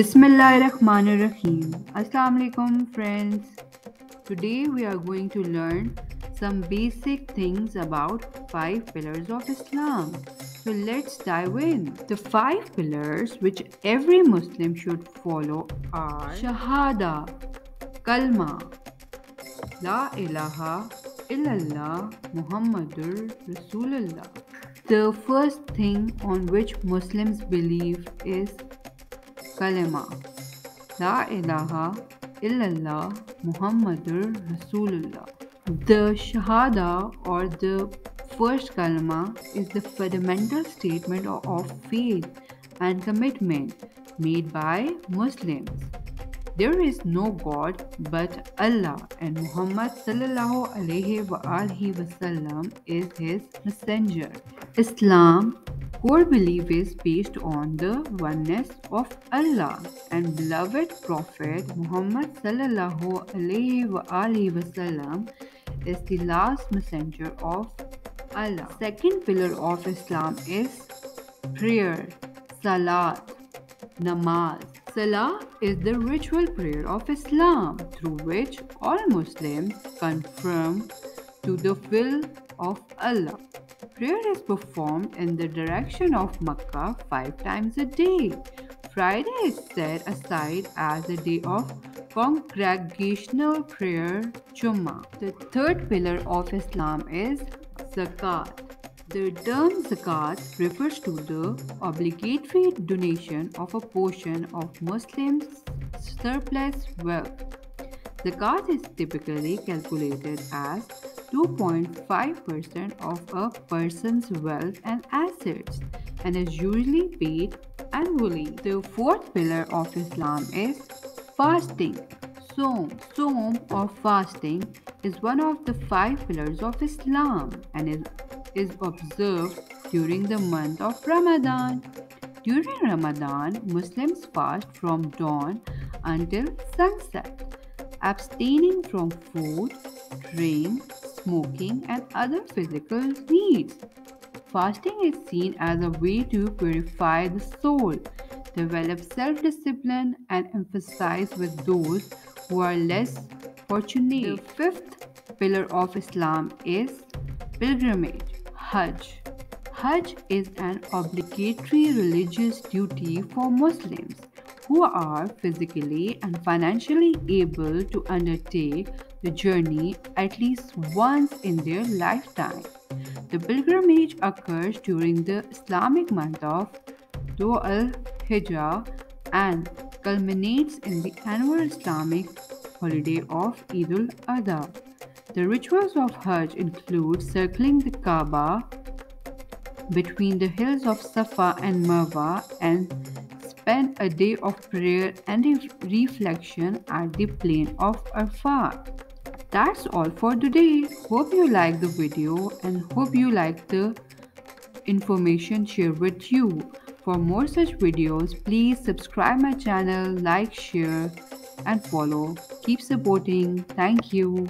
Bismillahirrahmanirrahim. Assalamu alaikum friends. Today we are going to learn some basic things about five pillars of Islam. So let's dive in. The five pillars which every Muslim should follow are Shahada, Kalma, La ilaha illallah Muhammadur Rasulullah. The first thing on which Muslims believe is kalima. La ilaha illallah Muhammadur Rasulullah. The Shahada or the first kalima is the fundamental statement of faith and commitment made by Muslims. There is no God but Allah and Muhammad sallallahu alaihi wasallam is his messenger. Islam Core belief is based on the oneness of Allah and beloved Prophet Muhammad sallallahu alaihi wasallam is the last messenger of Allah. Second pillar of Islam is prayer, salat, namaz. Salah is the ritual prayer of Islam through which all Muslims confirm to the will of Allah. Prayer is performed in the direction of Makkah five times a day. Friday is set aside as a day of congregational prayer, Jummah. The third pillar of Islam is Zakat. The term zakat refers to the obligatory donation of a portion of Muslims' surplus wealth. Zakat is typically calculated as 2.5% of a person's wealth and assets and is usually paid annually. The fourth pillar of Islam is fasting. Som, Som or fasting is one of the five pillars of Islam and is, is observed during the month of Ramadan. During Ramadan, Muslims fast from dawn until sunset, abstaining from food, drink, smoking, and other physical needs. Fasting is seen as a way to purify the soul, develop self discipline, and emphasize with those who are less fortunate. The fifth pillar of Islam is pilgrimage, Hajj. Hajj is an obligatory religious duty for Muslims who are physically and financially able to undertake the journey at least once in their lifetime. The pilgrimage occurs during the Islamic month of Dhul al Hijjah and culminates in the annual Islamic holiday of Eid al Adha. The rituals of Hajj include circling the Kaaba between the hills of Safa and Marwa and spend a day of prayer and reflection at the plain of Arafat. That's all for today. Hope you like the video and hope you like the information shared with you. For more such videos, please subscribe my channel, like, share and follow. Keep supporting. Thank you.